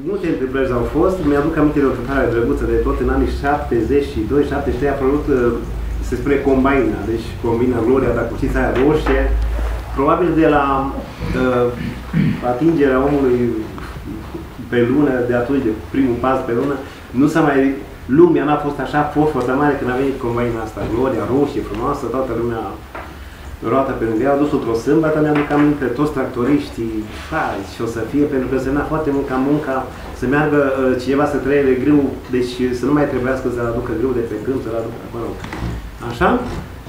Multe întâmplări au fost. Mi-aduc aminte de o întâmplare drăguță de tot în anii 72, 73 a apărut, uh, se spune Combina, deci combina Gloria, dacă știți aia roșie. Probabil de la uh, atingerea omului pe lună, de atunci, de primul pas pe lună, nu s-a mai lumea n-a fost așa foarte mare când a venit combina asta, Gloria, roșie, frumoasă, toată lumea roată pe lângă ea, a dus într-o sâmbătă, mi-am aminte, toți tractoriștii, hai, și o să fie, pentru că semna foarte mult ca munca, să meargă uh, cineva să trăie grâu, deci să nu mai trebuiască să aducă grâu de pe gând, să-l aducă, mă rog. Așa?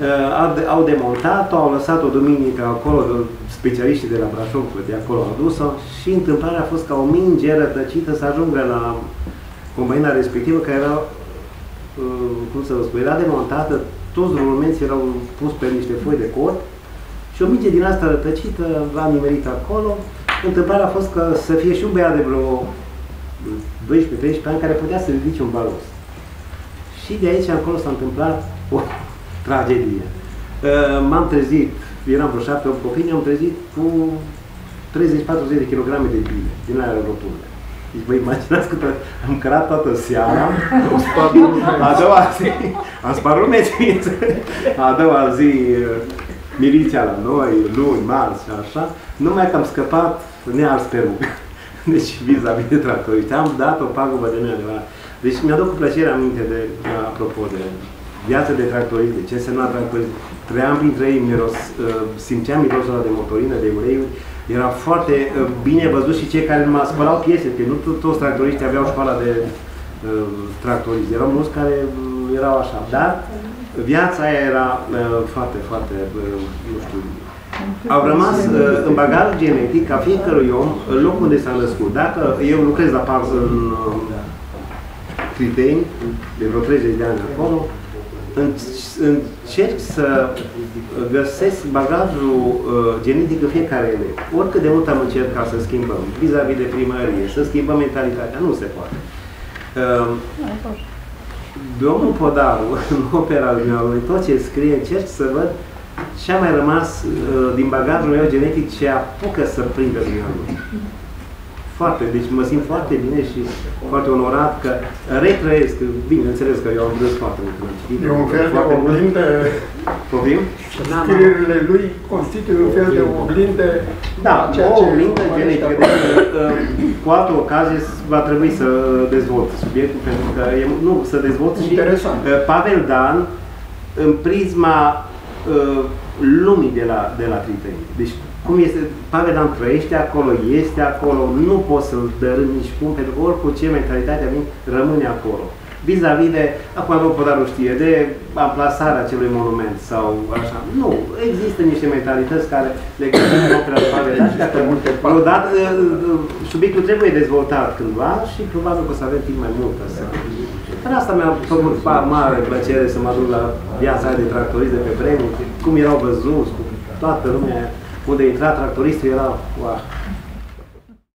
Uh, au, au demontat-o, au lăsat-o duminică acolo, specialiștii de la Brașov, de acolo au adus-o și întâmplarea a fost ca o minge rătăcită să ajungă la combina respectivă, care era, uh, cum să vă spun, era demontată, toți rulumenții erau pus pe niște foi de cort și o minge din asta rătăcită l-a nimerit acolo. Întâmplarea a fost că să fie și un băiat de vreo 12-13 ani care putea să ridice un balos. Și de aici încolo s-a întâmplat o tragedie. Uh, m-am trezit, eram vreo 7-8 copii, ne-am trezit cu 30-40 de kilograme de bile din aia rotunde. Deci vă imaginați că am cărat toată seara, a doua zi, am spart lumeții, a doua zi miliția la noi, luni, marți și așa, numai că am scăpat nears pe rug. Deci vis-a-vis de tractoriști, am dat o pagubă de neadevărat. Deci mi-aduc cu plăcere aminte de, apropo de viața de tractorist, de ce însemna tractorist. Trăiam printre ei, miros, simțeam mirosul ăla de motorină, de uleiuri, era foarte uh, bine văzut și cei care numai spălau piese, că nu toți tractoriștii aveau școala de uh, tractoriști. Erau mulți care uh, erau așa. Dar viața aia era uh, foarte, foarte, uh, nu știu, au rămas uh, în bagajul genetic ca fiecărui om în locul unde s-a născut. Dacă eu lucrez la par în uh, Criteni, de vreo 30 de ani acolo, încerc să găsesc bagajul uh, genetic în fiecare elev. Oricât de mult am încercat să schimbăm, vis-a-vis -vis de primărie, să schimbăm mentalitatea, nu se poate. Uh, domnul Podaru, în opera lui, tot ce scrie, încerc să văd ce a mai rămas uh, din bagajul meu genetic ce apucă să prindă din lui foarte, deci mă simt foarte bine și foarte onorat că retrăiesc, bineînțeles că eu am vrut foarte mult. E un fel de oglindă, Poftim? scrierile lui constituie un fel de oglindă Da, o oglindă genetică. Deci, uh, cu altă ocazie va trebui să dezvolt subiectul, pentru că e, nu, să dezvolt și Interesant. Uh, Pavel Dan în prisma uh, lumii de la, de la Triteni. Deci cum este, Pavedan trăiește acolo, este acolo, nu poți să-l dărâm nici cum, pentru că oricum ce mentalitatea vin, rămâne acolo. Vis-a-vis -vis de, acum nu pot nu știe, de amplasarea acelui monument sau așa. Nu, există niște mentalități care le găsim în opera de Pavedan și dacă odată subiectul trebuie dezvoltat cândva și probabil că o să avem timp mai mult să Dar asta mi-a făcut mare plăcere să mă duc la viața de tractorist de pe vremuri, cum erau văzuți, cu toată lumea unde intra tractoristul era, wow,